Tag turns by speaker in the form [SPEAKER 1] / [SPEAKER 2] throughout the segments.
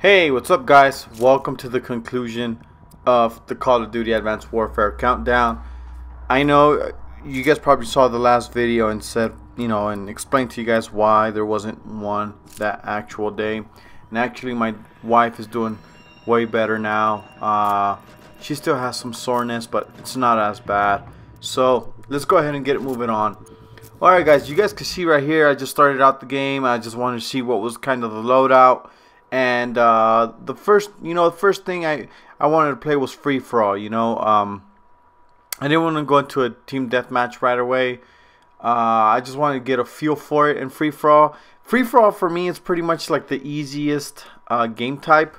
[SPEAKER 1] Hey, what's up guys? Welcome to the conclusion of the Call of Duty Advanced Warfare Countdown. I know you guys probably saw the last video and said, you know, and explained to you guys why there wasn't one that actual day. And actually my wife is doing way better now. Uh, she still has some soreness, but it's not as bad. So let's go ahead and get it moving on. Alright guys, you guys can see right here, I just started out the game. I just wanted to see what was kind of the loadout and uh, the first you know the first thing I I wanted to play was free for all you know um, I didn't want to go into a team deathmatch right away. Uh, I just wanted to get a feel for it and free for all. Free for all for me is pretty much like the easiest uh, game type.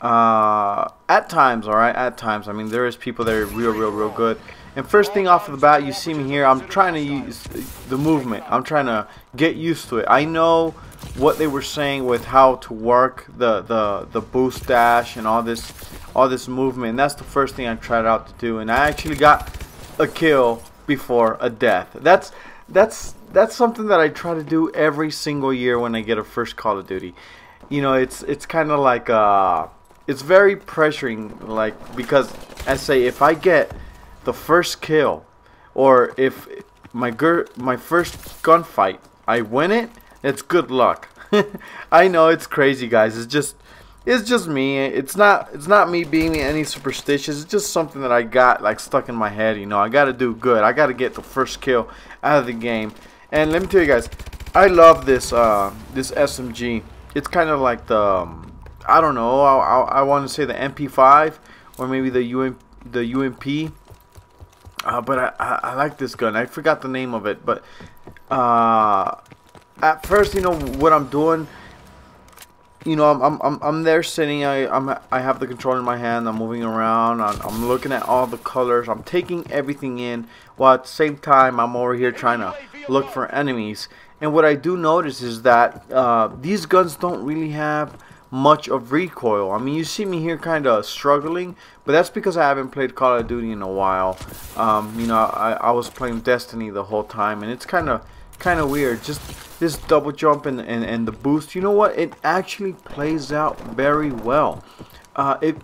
[SPEAKER 1] Uh, at times alright at times. I mean there is people that are real real real good and first thing off of the bat you see me here I'm trying to use the movement. I'm trying to get used to it. I know what they were saying with how to work the the the boost dash and all this all this movement. And that's the first thing I tried out to do. And I actually got a kill before a death. That's that's that's something that I try to do every single year when I get a first Call of Duty. You know it's it's kind of like uh it's very pressuring like because I say if I get the first kill or if my my first gunfight I win it it's good luck. I know it's crazy, guys. It's just it's just me. It's not it's not me being any superstitious. It's just something that I got like stuck in my head. You know, I got to do good. I got to get the first kill out of the game. And let me tell you guys, I love this uh, this SMG. It's kind of like the um, I don't know. I, I, I want to say the MP5 or maybe the UM, the UMP. Uh, but I, I, I like this gun. I forgot the name of it, but uh, at first, you know what I'm doing. You know, I'm I'm I'm there sitting. I I'm I have the controller in my hand. I'm moving around. I'm, I'm looking at all the colors. I'm taking everything in. While at the same time, I'm over here trying to look for enemies. And what I do notice is that uh, these guns don't really have much of recoil. I mean, you see me here kind of struggling, but that's because I haven't played Call of Duty in a while. Um, you know, I, I was playing Destiny the whole time, and it's kind of kind of weird. Just this double jump and, and, and the boost. You know what? It actually plays out very well. Uh, it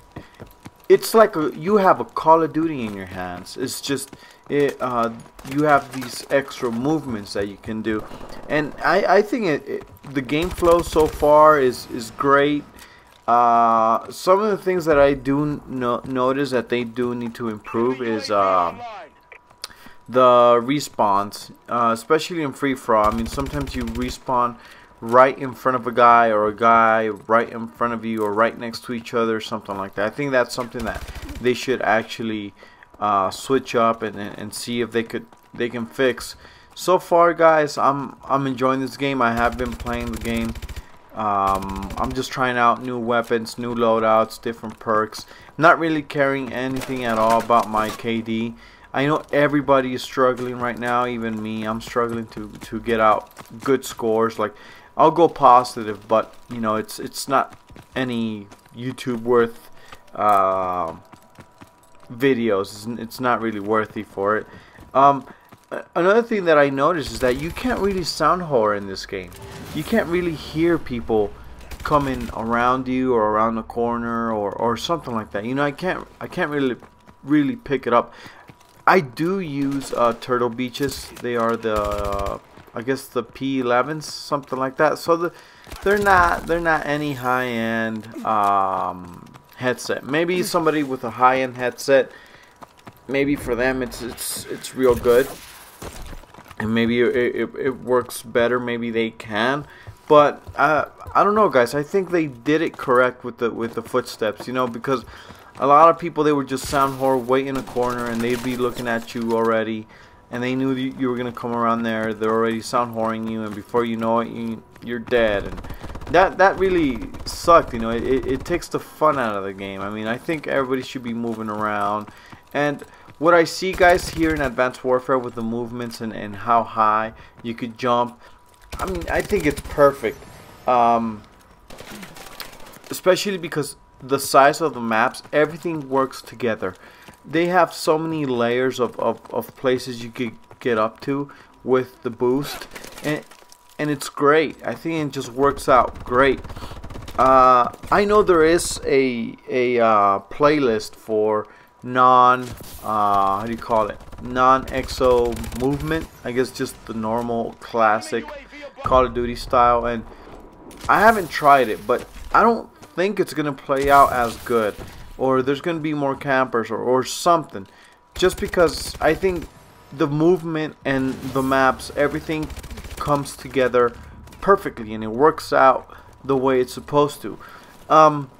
[SPEAKER 1] it's like a, you have a Call of Duty in your hands. It's just it, uh, you have these extra movements that you can do, and I, I think it, it the game flow so far is is great. Uh, some of the things that I do no notice that they do need to improve is uh, the respawns, uh, especially in free for all. I mean, sometimes you respawn right in front of a guy or a guy right in front of you or right next to each other, something like that. I think that's something that they should actually uh, switch up and, and see if they could they can fix. So far, guys, I'm I'm enjoying this game. I have been playing the game. Um, I'm just trying out new weapons, new loadouts, different perks. Not really caring anything at all about my KD. I know everybody is struggling right now, even me. I'm struggling to to get out good scores. Like I'll go positive, but you know it's it's not any YouTube worth uh, videos. It's, it's not really worthy for it. Um, another thing that I noticed is that you can't really sound horror in this game. You can't really hear people coming around you or around the corner or, or something like that. You know, I can't I can't really really pick it up. I do use uh, Turtle Beaches. They are the, uh, I guess the P11s, something like that. So the, they're not they're not any high end um, headset. Maybe somebody with a high end headset, maybe for them it's it's it's real good, and maybe it, it, it works better. Maybe they can. But uh, I don't know, guys. I think they did it correct with the with the footsteps, you know, because a lot of people they would just sound horror wait in a corner and they'd be looking at you already and they knew you were gonna come around there they're already sound whoring you and before you know it you, you're dead and that that really sucked you know it, it, it takes the fun out of the game I mean I think everybody should be moving around and what I see guys here in Advanced Warfare with the movements and, and how high you could jump I mean I think it's perfect um, especially because the size of the maps, everything works together. They have so many layers of, of, of places you could get up to with the boost and and it's great. I think it just works out great. uh, I know there is a a uh, playlist for non uh, how do you call it non exo movement. I guess just the normal classic Call of Duty style, and I haven't tried it, but I don't think it's gonna play out as good, or there's gonna be more campers or or something. Just because I think the movement and the maps, everything comes together perfectly and it works out the way it's supposed to. Um,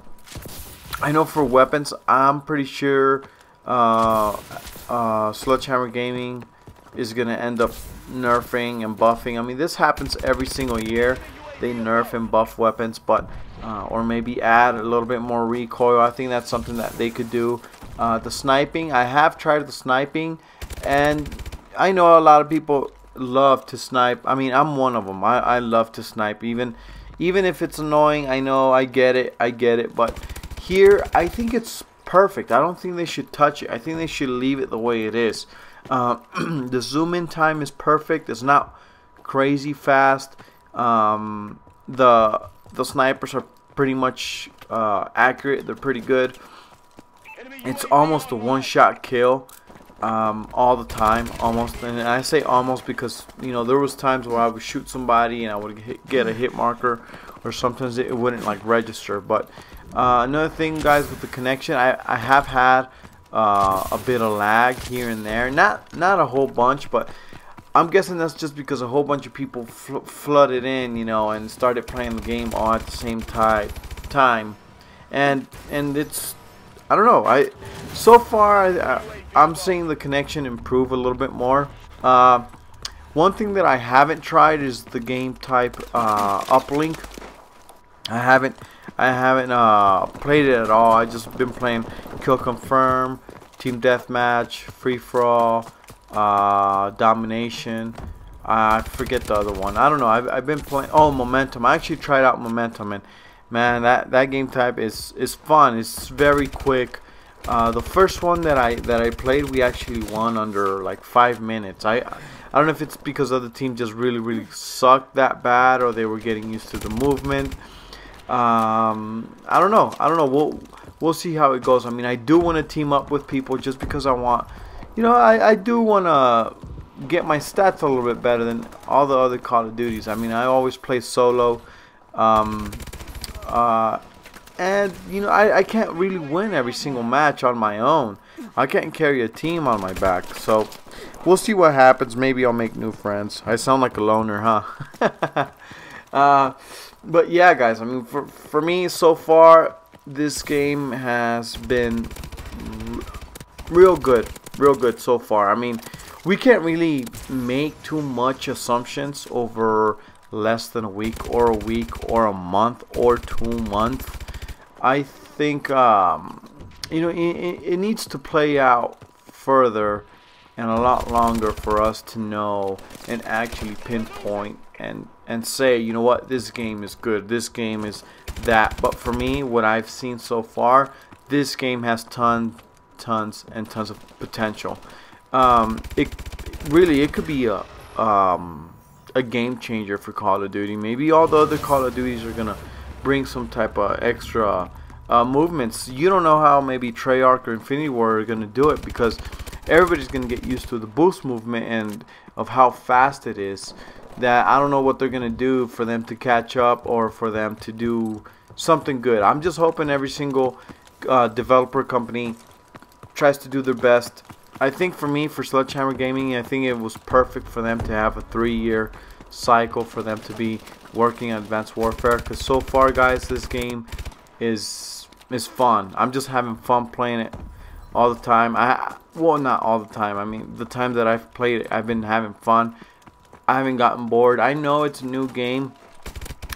[SPEAKER 1] I know for weapons, I'm pretty sure uh, uh, Sledgehammer Gaming is going to end up nerfing and buffing. I mean, this happens every single year. They nerf and buff weapons, but uh, or maybe add a little bit more recoil. I think that's something that they could do. Uh, the sniping, I have tried the sniping, and I know a lot of people love to snipe. I mean, I'm one of them. I, I love to snipe. Even even if it's annoying, I know, I get it, I get it. But here, I think it's perfect. I don't think they should touch it. I think they should leave it the way it is. Uh, the zoom in time is perfect. It's not crazy fast. Um, the the snipers are pretty much uh, accurate. They're pretty good. It's almost a one shot kill um, all the time, almost. And I say almost because you know there was times where I would shoot somebody and I would hit, get a hit marker, or sometimes it wouldn't like register. But uh, another thing, guys, with the connection, I I have had uh, a bit of lag here and there. Not not a whole bunch, but I'm guessing that's just because a whole bunch of people fl flooded in, you know, and started playing the game all at the same time. Time, and and it's I don't know. I so far I, I'm seeing the connection improve a little bit more. Uh, one thing that I haven't tried is the game type uh, uplink. I haven't I haven't uh, played it at all. I just been playing kill confirm, team deathmatch, free for all, uh, domination. I forget the other one. I don't know. I've, I've been playing. Oh, momentum. I actually tried out momentum, and man, that that game type is is fun. It's very quick. Uh, the first one that I that I played, we actually won under like five minutes. I I don't know if it's because other team just really really sucked that bad, or they were getting used to the movement. Um, I don't know. I don't know. We'll we'll see how it goes. I mean, I do want to team up with people just because I want, you know, I I do want to get my stats a little bit better than all the other Call of Duties. I mean, I always play solo. Um, uh, and, you know, I, I can't really win every single match on my own. I can't carry a team on my back. So, we'll see what happens. Maybe I'll make new friends. I sound like a loner, huh? uh, but yeah, guys, I mean, for, for me, so far, this game has been real good. Real good so far. I mean, we can't really make too much assumptions over less than a week or a week or a month or two months I think um, you know it, it needs to play out further and a lot longer for us to know and actually pinpoint and and say you know what? This game is good. This game is that. But for me what I've seen so far this game has tons tons and tons of potential. Um, it really it could be a um, a game changer for Call of Duty. Maybe all the other Call of Duties are gonna bring some type of extra uh, movements. You don't know how maybe Treyarch or Infinity Ward are to do it because everybody's to get used to the boost movement and of how fast it is that I don't know what they're going to do for them to catch up or for them to do something good. I'm just hoping every single uh, developer company tries to do their best. I think for me, for Sledgehammer Gaming, I think it was perfect for them to have a three-year cycle for them to be working on Advanced Warfare because so far guys this game is is fun I'm just having fun playing it all the time I well not all the time I mean the time that I've played it I've been having fun I haven't gotten bored. I know it's a new game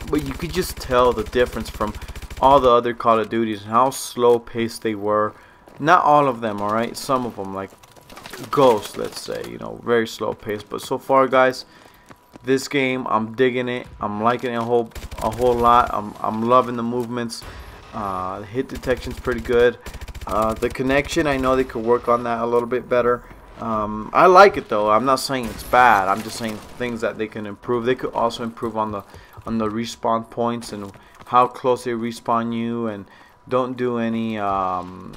[SPEAKER 1] but you could just tell the difference from all the other Call of Duties and how slow paced they were. Not all of them alright some of them like Ghost let's say you know very slow paced but so far guys this game I'm digging it. I'm liking it a whole a whole lot. I'm, I'm loving the movements. Uh, the hit detection's pretty good. Uh, the connection I know they could work on that a little bit better um, I like it though I'm not saying it's bad I'm just saying things that they can improve they could also improve on the on the respawn points and how close they respawn you and don't do any um,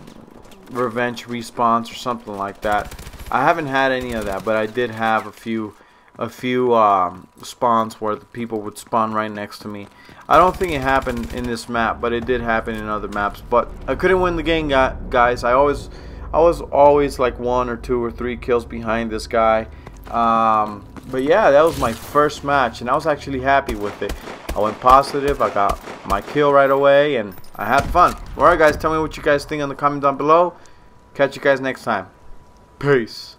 [SPEAKER 1] revenge respawns or something like that. I haven't had any of that, but I did have a few a few um, spawns where the people would spawn right next to me. I don't think it happened in this map, but it did happen in other maps. But I couldn't win the game, guys. I always, I was always like one or two or three kills behind this guy. Um, but yeah, that was my first match, and I was actually happy with it. I went positive. I got my kill right away, and I had fun. Alright, guys, tell me what you guys think in the comment down below. Catch you guys next time. Peace.